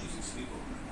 Jesus people.